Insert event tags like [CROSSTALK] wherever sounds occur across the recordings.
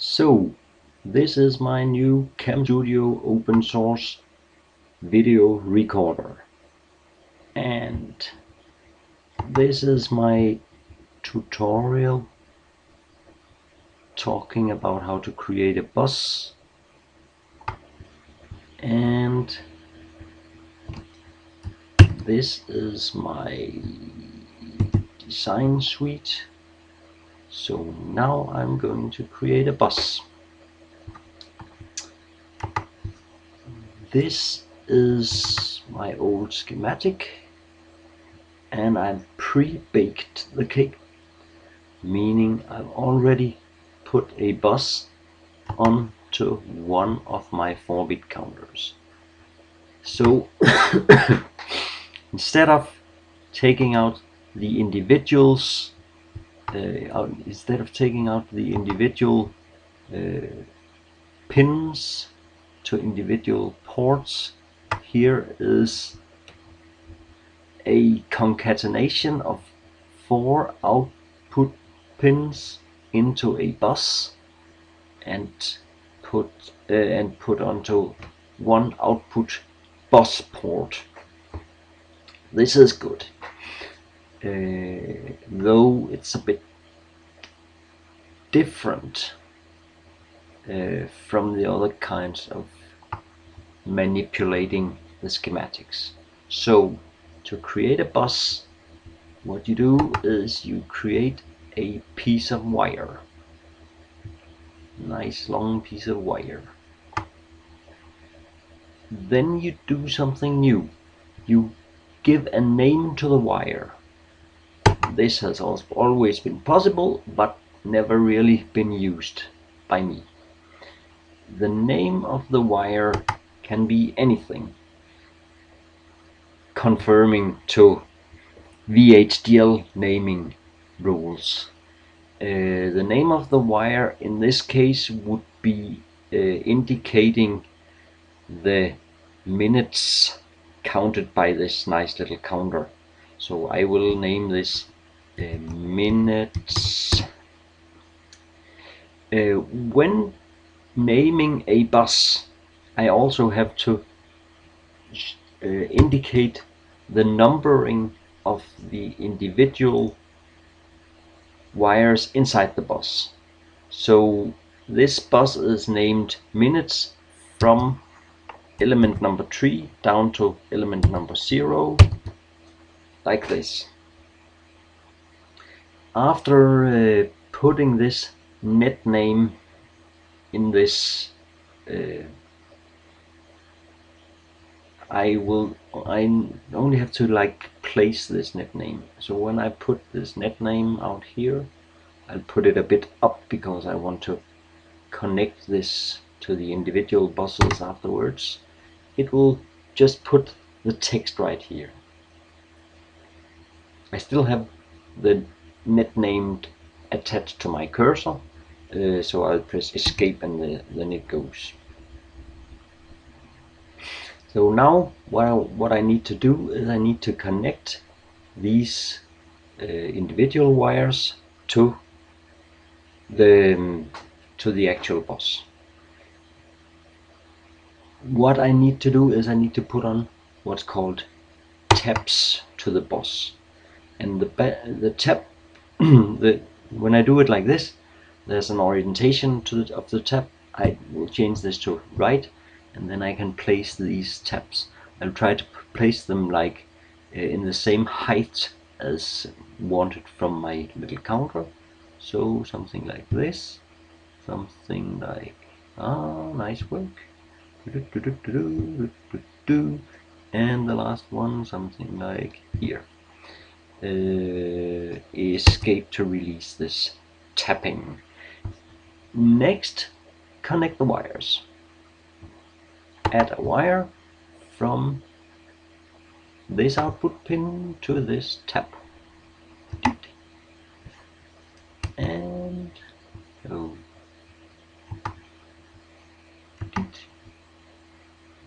So this is my new CamStudio open source video recorder. And this is my tutorial talking about how to create a bus. And this is my design suite so now I'm going to create a bus. This is my old schematic and I've pre-baked the cake meaning I've already put a bus onto one of my 4-bit counters. So [COUGHS] instead of taking out the individuals uh, instead of taking out the individual uh, pins to individual ports here is a concatenation of four output pins into a bus and put uh, and put onto one output bus port. This is good uh, though it's a bit different uh, from the other kinds of manipulating the schematics. So to create a bus what you do is you create a piece of wire. Nice long piece of wire. Then you do something new. You give a name to the wire this has always been possible but never really been used by me. The name of the wire can be anything. Confirming to VHDL naming rules. Uh, the name of the wire in this case would be uh, indicating the minutes counted by this nice little counter. So I will name this minutes. Uh, when naming a bus I also have to uh, indicate the numbering of the individual wires inside the bus. So this bus is named minutes from element number 3 down to element number 0 like this after uh, putting this net name in this uh, I will I only have to like place this net name. So when I put this net name out here I'll put it a bit up because I want to connect this to the individual buses afterwards. It will just put the text right here. I still have the net named attached to my cursor uh, so I'll press escape and the, then it goes. So now what I, what I need to do is I need to connect these uh, individual wires to the um, to the actual bus what I need to do is I need to put on what's called taps to the bus and the the tap [CLEARS THROAT] when I do it like this there's an orientation to the, of the tap I will change this to right and then I can place these taps I'll try to place them like uh, in the same height as wanted from my little counter. So something like this something like ah nice work. And the last one something like here uh, escape to release this tapping. Next connect the wires. Add a wire from this output pin to this tap. And go.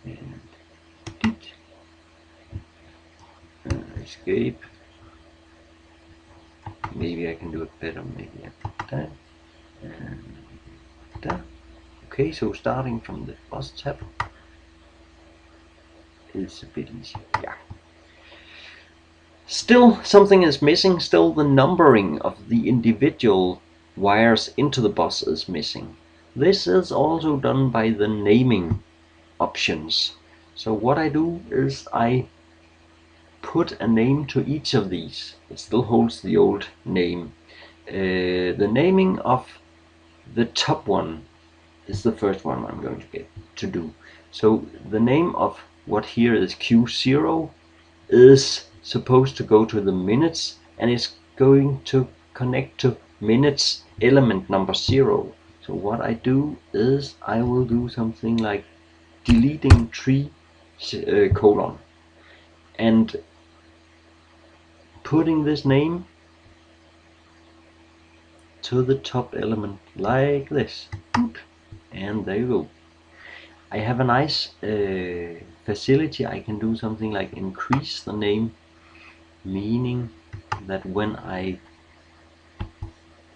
And uh, escape maybe I can do it better maybe that and that Okay, so starting from the bus tap is a bit easier, yeah. Still something is missing, still the numbering of the individual wires into the bus is missing. This is also done by the naming options. So what I do is I put a name to each of these. It still holds the old name. Uh, the naming of the top one is the first one I'm going to get to do. So the name of what here is Q0 is supposed to go to the minutes and it's going to connect to minutes element number zero. So what I do is I will do something like deleting tree uh, colon and putting this name to the top element like this. And there you go. I have a nice uh, facility. I can do something like increase the name meaning that when I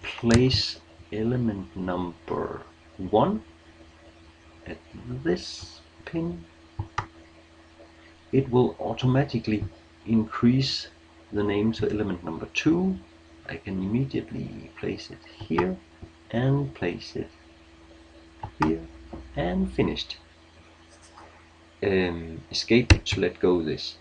place element number 1 at this pin it will automatically increase the name to element number 2 I can immediately place it here and place it here and finished. Um, escape to let go this.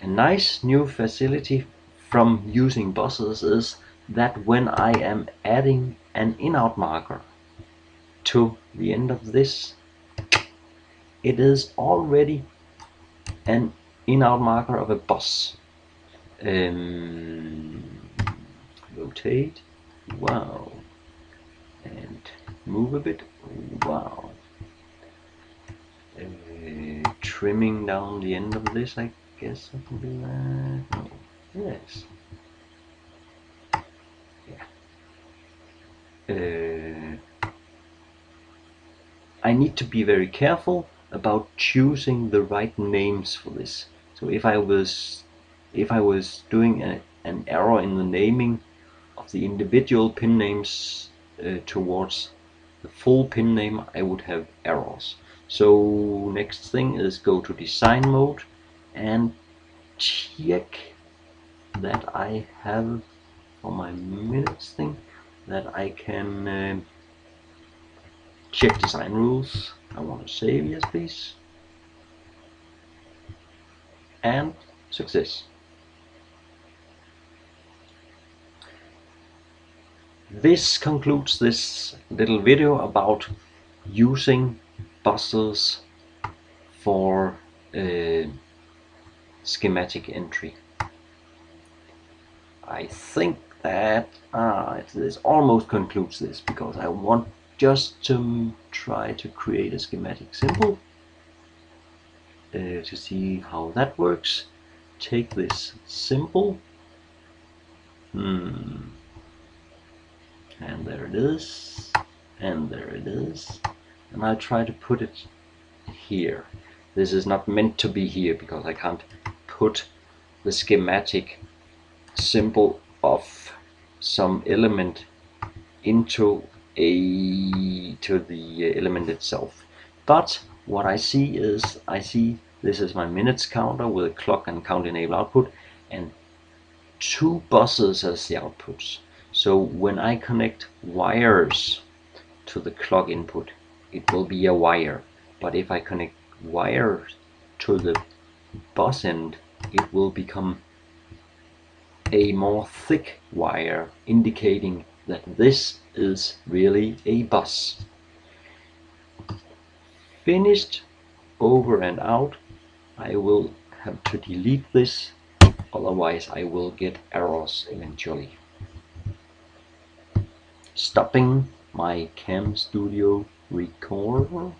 A nice new facility from using buses is that when I am adding an in-out marker to the end of this it is already an in-out marker of a bus um, rotate. Wow. And move a bit. Wow. Uh, trimming down the end of this I guess I can do that. No. Yes. Yeah. Uh, I need to be very careful about choosing the right names for this. So if I was if I was doing a, an error in the naming of the individual pin names uh, towards the full pin name I would have errors. So next thing is go to design mode and check that I have for my minutes thing that I can uh, check design rules. I want to save yes please. And success this concludes this little video about using buses for uh, schematic entry. I think that ah, this almost concludes this because I want just to try to create a schematic symbol uh, to see how that works. Take this symbol. Hmm and there it is. And there it is. And I'll try to put it here. This is not meant to be here because I can't put the schematic symbol of some element into a to the element itself. But what I see is I see this is my minutes counter with a clock and count enable output and two buses as the outputs so when I connect wires to the clock input, it will be a wire. But if I connect wires to the bus end, it will become a more thick wire, indicating that this is really a bus. Finished over and out. I will have to delete this, otherwise I will get errors eventually stopping my cam studio recorder